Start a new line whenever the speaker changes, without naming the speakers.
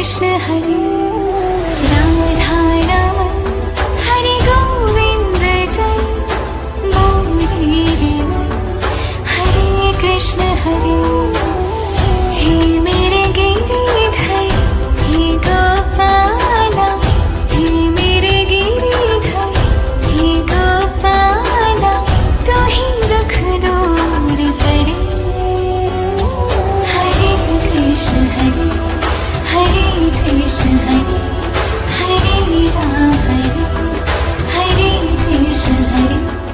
Krishna Hari. Ram Hari Govinda Jai. जयि Hare Krishna Hari.